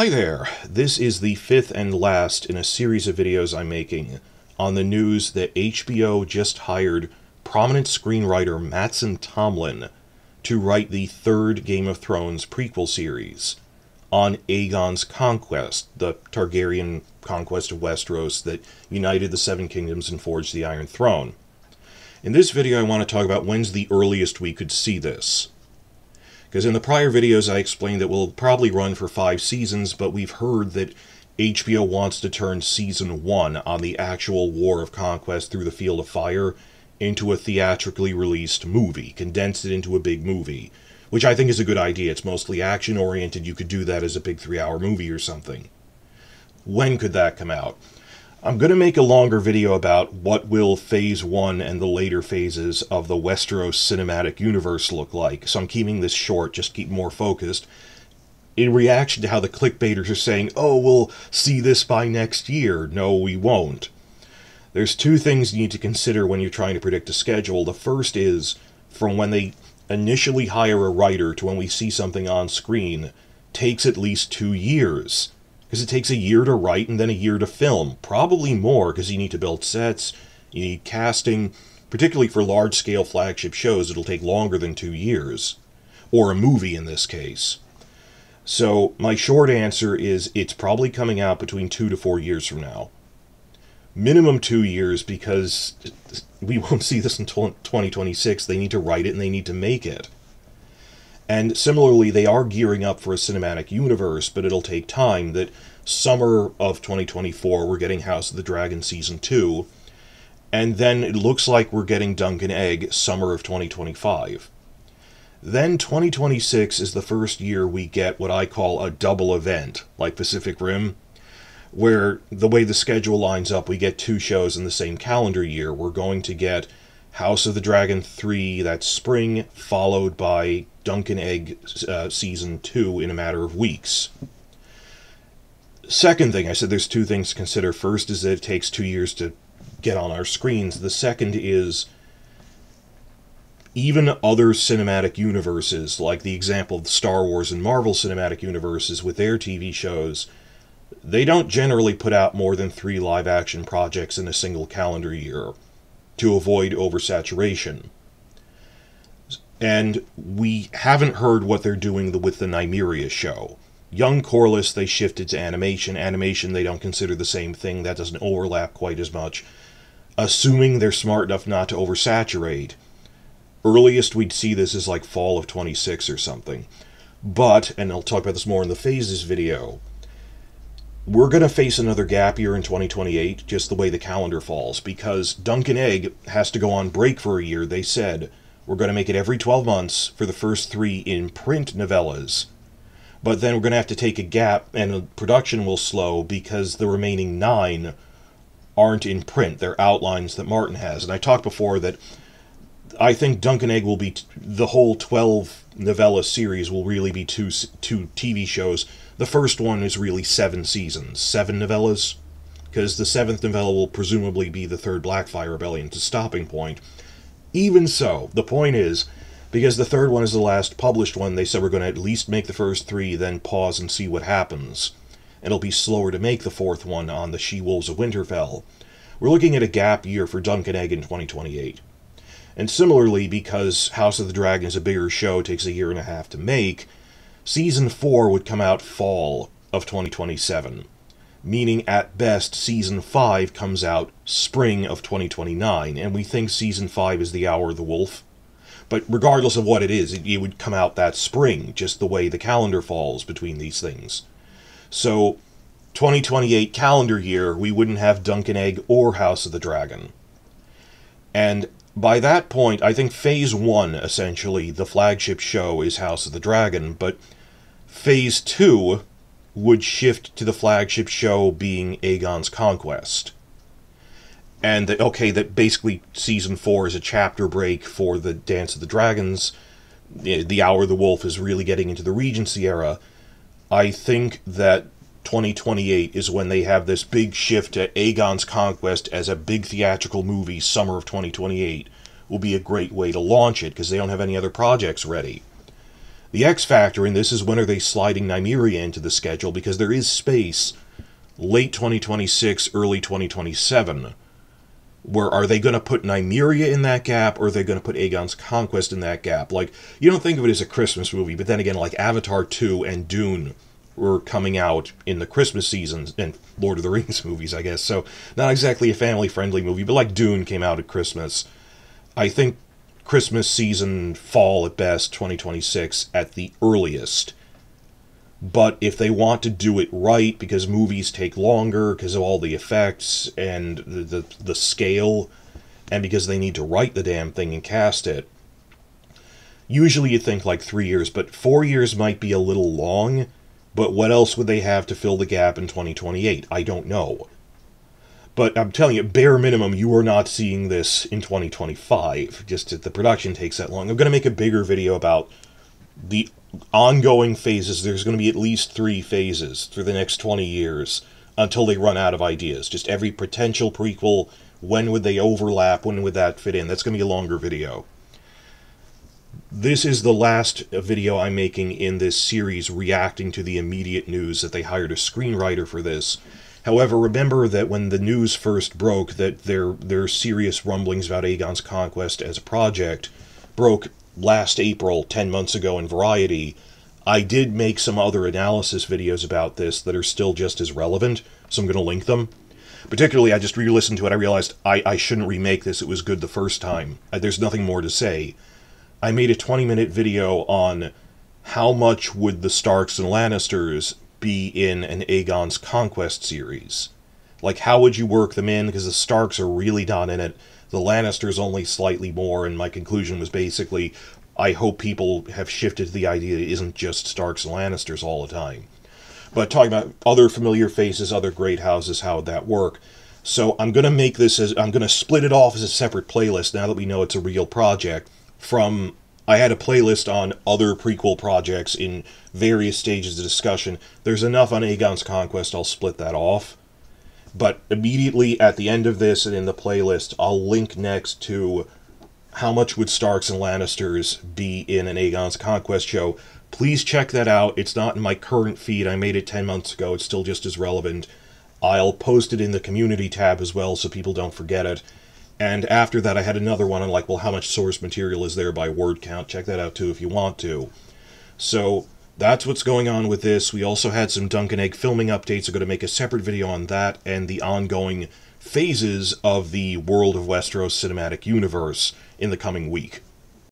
Hi there, this is the fifth and last in a series of videos I'm making on the news that HBO just hired prominent screenwriter Mattson Tomlin to write the third Game of Thrones prequel series on Aegon's conquest, the Targaryen conquest of Westeros that united the Seven Kingdoms and forged the Iron Throne. In this video, I want to talk about when's the earliest we could see this. Because in the prior videos, I explained that we'll probably run for five seasons, but we've heard that HBO wants to turn season one on the actual War of Conquest through the Field of Fire into a theatrically released movie, condense it into a big movie, which I think is a good idea. It's mostly action oriented. You could do that as a big three hour movie or something. When could that come out? I'm going to make a longer video about what will Phase 1 and the later phases of the Westeros cinematic universe look like, so I'm keeping this short, just keep more focused. In reaction to how the clickbaiters are saying, oh, we'll see this by next year. No, we won't. There's two things you need to consider when you're trying to predict a schedule. The first is, from when they initially hire a writer to when we see something on screen, takes at least two years because it takes a year to write and then a year to film. Probably more because you need to build sets, you need casting. Particularly for large scale flagship shows, it'll take longer than two years. Or a movie in this case. So, my short answer is it's probably coming out between two to four years from now. Minimum two years because we won't see this until 2026. They need to write it and they need to make it. And similarly, they are gearing up for a cinematic universe, but it'll take time. That summer of 2024, we're getting House of the Dragon Season 2, and then it looks like we're getting Dunk and Egg summer of 2025. Then 2026 is the first year we get what I call a double event, like Pacific Rim, where the way the schedule lines up, we get two shows in the same calendar year. We're going to get House of the Dragon 3 that spring, followed by Dunk and Egg uh, Season 2 in a matter of weeks. Second thing, I said there's two things to consider. First is that it takes two years to get on our screens. The second is even other cinematic universes, like the example of the Star Wars and Marvel cinematic universes with their TV shows, they don't generally put out more than three live action projects in a single calendar year to avoid oversaturation. And we haven't heard what they're doing with the Nymeria show. Young Corlys, they shifted to animation. Animation, they don't consider the same thing. That doesn't overlap quite as much. Assuming they're smart enough not to oversaturate. Earliest we'd see this is like fall of 26 or something. But, and I'll talk about this more in the phases video, we're going to face another gap year in 2028, just the way the calendar falls, because Dunk and Egg has to go on break for a year. They said, we're going to make it every 12 months for the first three in print novellas. But then we're going to have to take a gap, and production will slow because the remaining nine aren't in print. They're outlines that Martin has. And I talked before that I think Dunk and Egg will be t- the whole 12 novella series will really be two two TV shows the first one is really seven seasons, seven novellas, because the seventh novella will presumably be the third Blackfyre Rebellion to stopping point. Even so, the point is, because the third one is the last published one, they said we're going to at least make the first three, then pause and see what happens. And it'll be slower to make the fourth one on the She Wolves of Winterfell. We're looking at a gap year for Dunk and Egg in 2028. And similarly, because House of the Dragon is a bigger show, takes a year and a half to make, Season 4 would come out fall of 2027, meaning at best Season 5 comes out spring of 2029, and we think Season 5 is The Hour of the Wolf. But regardless of what it is, it, it would come out that spring, just the way the calendar falls between these things. So, 2028 calendar year, we wouldn't have Dunk and Egg or House of the Dragon. And by that point, I think Phase 1, essentially, the flagship show, is House of the Dragon, but Phase 2 would shift to the flagship show being Aegon's Conquest. And that, okay, that basically season 4 is a chapter break for the Dance of the Dragons. The Hour of the Wolf is really getting into the Regency era. I think that 2028 is when they have this big shift to Aegon's Conquest as a big theatrical movie, summer of 2028, will be a great way to launch it because they don't have any other projects ready. The X factor in this is when are they sliding Nymeria into the schedule because there is space late 2026, early 2027. Where are they going to put Nymeria in that gap or are they going to put Aegon's Conquest in that gap? Like, you don't think of it as a Christmas movie, but then again, like Avatar 2 and Dune were coming out in the Christmas seasons and Lord of the Rings movies, I guess. So, not exactly a family friendly movie, but like Dune came out at Christmas. I think Christmas season, fall at best, 2026 at the earliest. But if they want to do it right, because movies take longer, because of all the effects and the, the, the scale, and because they need to write the damn thing and cast it, usually you think like three years, but four years might be a little long. But what else would they have to fill the gap in 2028? I don't know. But I'm telling you, bare minimum, you are not seeing this in 2025. Just that the production takes that long. I'm going to make a bigger video about the ongoing phases. There's going to be at least three phases through the next 20 years until they run out of ideas. Just every potential prequel, when would they overlap? When would that fit in? That's going to be a longer video. This is the last video I'm making in this series reacting to the immediate news that they hired a screenwriter for this However, remember that when the news first broke that there there serious rumblings about Aegon's conquest as a project broke last April, 10 months ago in Variety, I did make some other analysis videos about this that are still just as relevant, so I'm going to link them. Particularly, I just re-listened to it, I realized I, I shouldn't remake this, it was good the first time. There's nothing more to say. I made a 20-minute video on how much would the Starks and Lannisters be in an Aegon's Conquest series. Like, how would you work them in? Because the Starks are really not in it. The Lannisters only slightly more, and my conclusion was basically, I hope people have shifted to the idea it isn't just Starks and Lannisters all the time. But talking about other familiar faces, other great houses, how would that work? So I'm going to make this as, I'm going to split it off as a separate playlist now that we know it's a real project from I had a playlist on other prequel projects in various stages of discussion. There's enough on Aegon's Conquest, I'll split that off. But immediately at the end of this and in the playlist, I'll link next to how much would Starks and Lannisters be in an Aegon's Conquest show. Please check that out. It's not in my current feed. I made it 10 months ago. It's still just as relevant. I'll post it in the community tab as well so people don't forget it. And after that, I had another one on like, well, how much source material is there by word count? Check that out too if you want to. So that's what's going on with this. We also had some Dunk and Egg filming updates. I'm going to make a separate video on that and the ongoing phases of the World of Westeros cinematic universe in the coming week.